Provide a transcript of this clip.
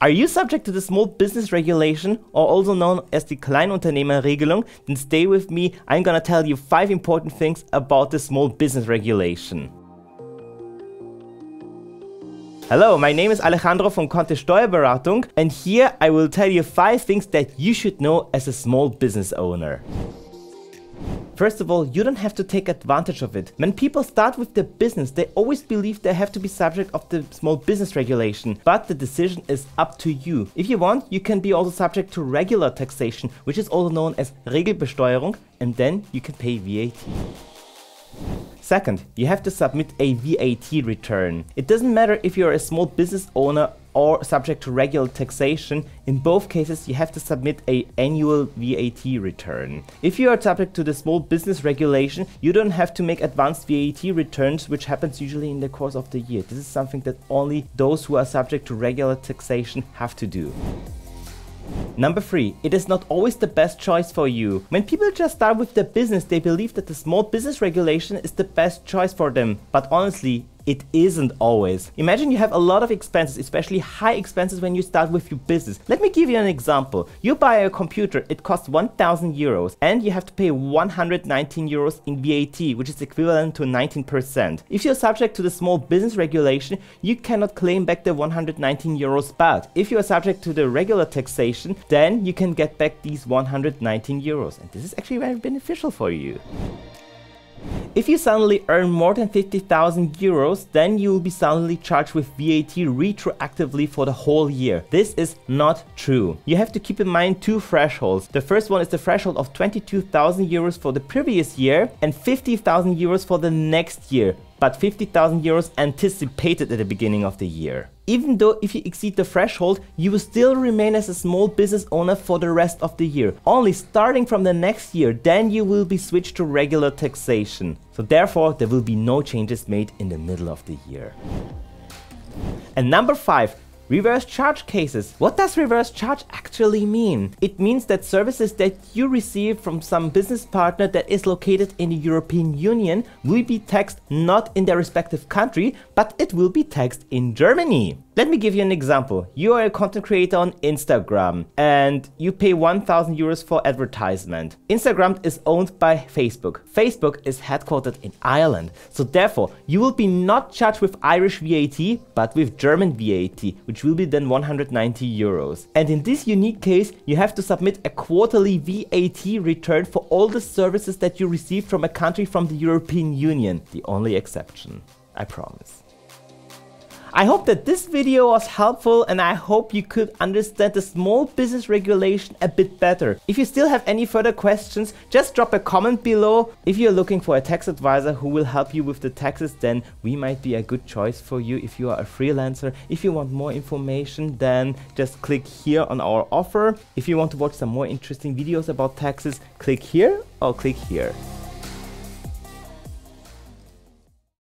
Are you subject to the small business regulation or also known as the Kleinunternehmerregelung? Then stay with me. I'm gonna tell you five important things about the small business regulation. Hello, my name is Alejandro from Kontist Steuerberatung and here I will tell you five things that you should know as a small business owner. First of all, you don't have to take advantage of it. When people start with their business, they always believe they have to be subject of the small business regulation, but the decision is up to you. If you want, you can be also subject to regular taxation, which is also known as Regelbesteuerung, and then you can pay VAT. Second, you have to submit a VAT return. It doesn't matter if you're a small business owner or subject to regular taxation. In both cases, you have to submit a annual VAT return. If you are subject to the small business regulation, you don't have to make advanced VAT returns, which happens usually in the course of the year. This is something that only those who are subject to regular taxation have to do. Number 3. It is not always the best choice for you. When people just start with their business, they believe that the small business regulation is the best choice for them. But honestly, it isn't always. Imagine you have a lot of expenses, especially high expenses when you start with your business. Let me give you an example. You buy a computer, it costs 1000 euros and you have to pay 119 euros in VAT, which is equivalent to 19%. If you're subject to the small business regulation, you cannot claim back the 119 euros but if you are subject to the regular taxation, then you can get back these 119 euros and this is actually very beneficial for you. If you suddenly earn more than 50,000 euros, then you will be suddenly charged with VAT retroactively for the whole year. This is not true. You have to keep in mind two thresholds. The first one is the threshold of 22,000 euros for the previous year and 50,000 euros for the next year but 50,000 euros anticipated at the beginning of the year. Even though if you exceed the threshold, you will still remain as a small business owner for the rest of the year. Only starting from the next year, then you will be switched to regular taxation. So therefore, there will be no changes made in the middle of the year. And number 5, Reverse charge cases. What does reverse charge actually mean? It means that services that you receive from some business partner that is located in the European Union will be taxed not in their respective country, but it will be taxed in Germany. Let me give you an example. You are a content creator on Instagram and you pay 1000 euros for advertisement. Instagram is owned by Facebook. Facebook is headquartered in Ireland. So therefore, you will be not charged with Irish VAT, but with German VAT, which will be then 190 euros. And in this unique case, you have to submit a quarterly VAT return for all the services that you receive from a country from the European Union. The only exception. I promise. I hope that this video was helpful and I hope you could understand the small business regulation a bit better. If you still have any further questions, just drop a comment below. If you're looking for a tax advisor who will help you with the taxes, then we might be a good choice for you if you are a freelancer. If you want more information, then just click here on our offer. If you want to watch some more interesting videos about taxes, click here or click here.